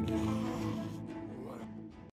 了。